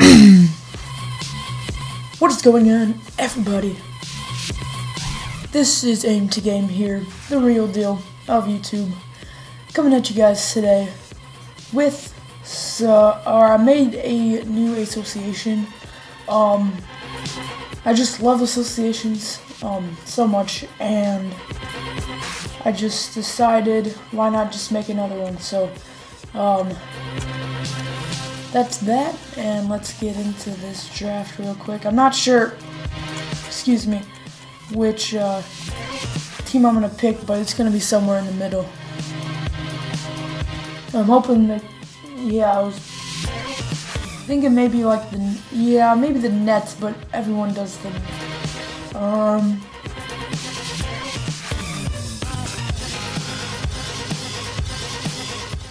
what is going on, everybody? This is Aim to Game here, the real deal of YouTube, coming at you guys today with, uh, or I made a new association. Um, I just love associations um, so much, and I just decided why not just make another one. So, um, that's that, and let's get into this draft real quick. I'm not sure, excuse me, which uh, team I'm gonna pick, but it's gonna be somewhere in the middle. I'm hoping that, yeah, I was thinking maybe like the, yeah, maybe the Nets, but everyone does them. Um.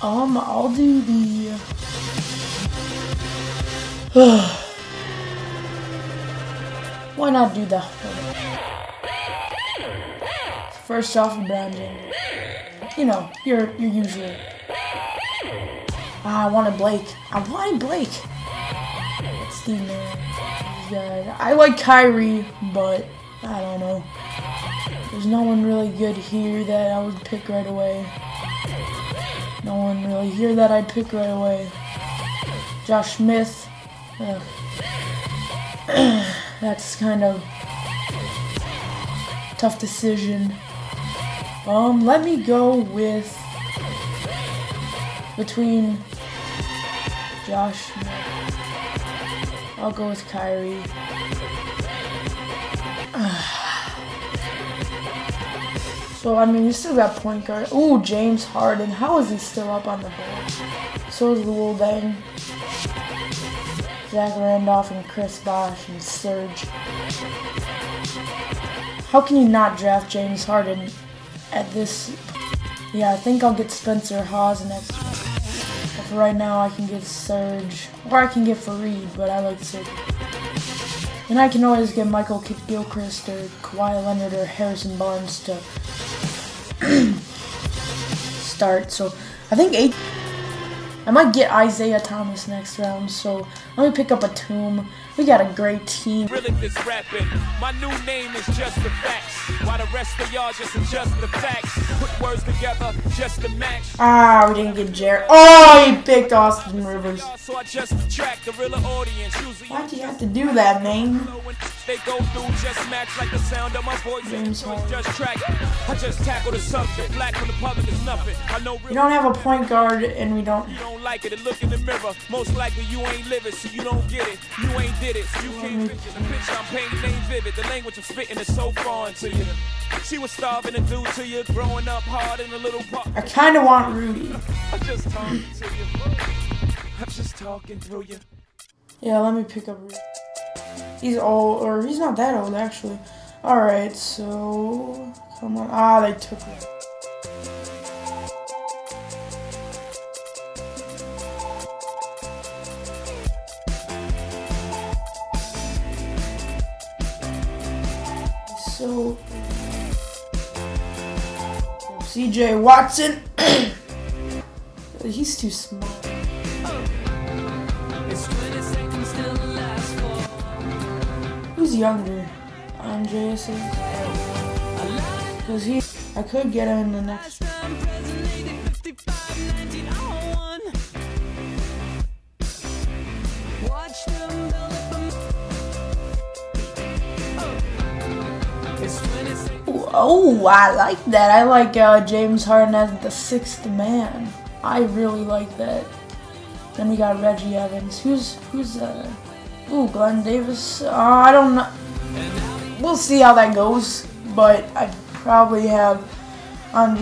Um, I'll do the. Why not do that? First off, James. You know, your your usual. Ah, I wanted Blake. I wanted Blake. Steve man. I like Kyrie, but I don't know. There's no one really good here that I would pick right away. No one really here that I'd pick right away. Josh Smith. That's kind of tough decision. Um, let me go with between Josh. I'll go with Kyrie. so I mean, we still got point guard. Ooh, James Harden. How is he still up on the board? So is Luol Deng. Zach Randolph and Chris Bosh and Serge. How can you not draft James Harden at this? Yeah, I think I'll get Spencer Hawes next. But for right now, I can get Serge. Or I can get Fareed, but I like Serge. And I can always get Michael Gilchrist or Kawhi Leonard or Harrison Barnes to start. So I think eight. I might get Isaiah Thomas next round, so let me pick up a tomb. We got a great team. Really this rapping. My new name is just the the rest of y'all just adjust the facts. Put words together just to match. Ah, we didn't get Jared. Oh, he picked Austin Rivers. So I just attract the real audience. Why'd you have to do that, man? They go through just match like the sound of my voice. James just track. I just tackle the subject. Black from the public is nothing. I know we don't have a point guard and we don't. You don't like it. Look in the mirror. Most likely you ain't living, so you don't get it. You ain't did it, so you can't picture the picture I'm painting ain't vivid. The language I'm spitting is so foreign to you. She was starving to do to you, growing up hard in a little park. I kind of want Rudy. I'm just talking to you. I'm just talking through you. Yeah, let me pick up Rudy. He's old, or he's not that old actually. Alright, so come on. Ah, they took it. CJ Watson. he's too small. Who's younger? Andreas is? Because he, I could get him in the next. Oh, I like that. I like uh, James Harden as the sixth man. I really like that. Then we got Reggie Evans. Who's who's uh Ooh, Glen Davis. Uh, I don't know. We'll see how that goes, but I probably have on